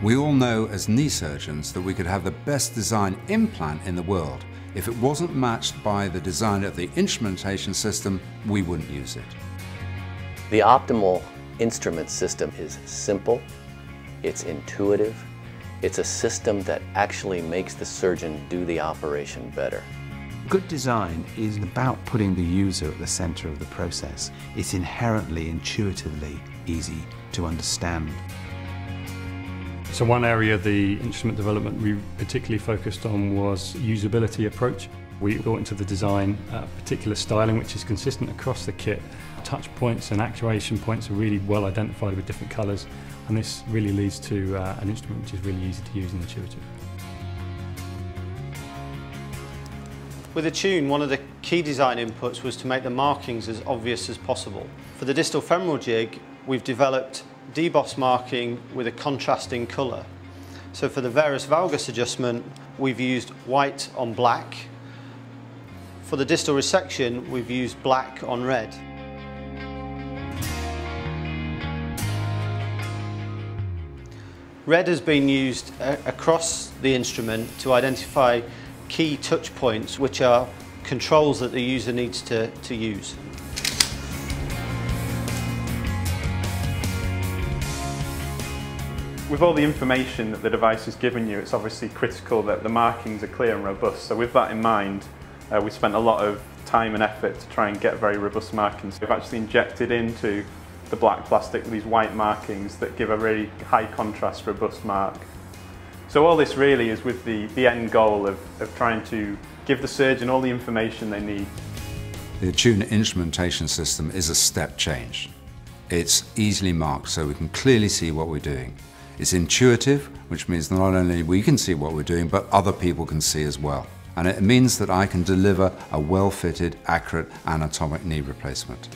We all know as knee surgeons that we could have the best designed implant in the world. If it wasn't matched by the design of the instrumentation system, we wouldn't use it. The optimal instrument system is simple, it's intuitive, it's a system that actually makes the surgeon do the operation better. Good design is about putting the user at the center of the process. It's inherently, intuitively easy to understand. So one area of the instrument development we particularly focused on was usability approach. We brought into the design a particular styling which is consistent across the kit. Touch points and actuation points are really well identified with different colours and this really leads to uh, an instrument which is really easy to use and intuitive. With Attune, one of the key design inputs was to make the markings as obvious as possible. For the distal femoral jig, we've developed deboss marking with a contrasting colour. So for the varus valgus adjustment, we've used white on black. For the distal resection, we've used black on red. Red has been used uh, across the instrument to identify key touch points, which are controls that the user needs to, to use. With all the information that the device has given you, it's obviously critical that the markings are clear and robust. So with that in mind, uh, we spent a lot of time and effort to try and get very robust markings. We've actually injected into the black plastic these white markings that give a really high contrast, robust mark. So all this really is with the, the end goal of, of trying to give the surgeon all the information they need. The Attune instrumentation system is a step change. It's easily marked so we can clearly see what we're doing. It's intuitive, which means not only we can see what we're doing, but other people can see as well. And it means that I can deliver a well-fitted, accurate anatomic knee replacement.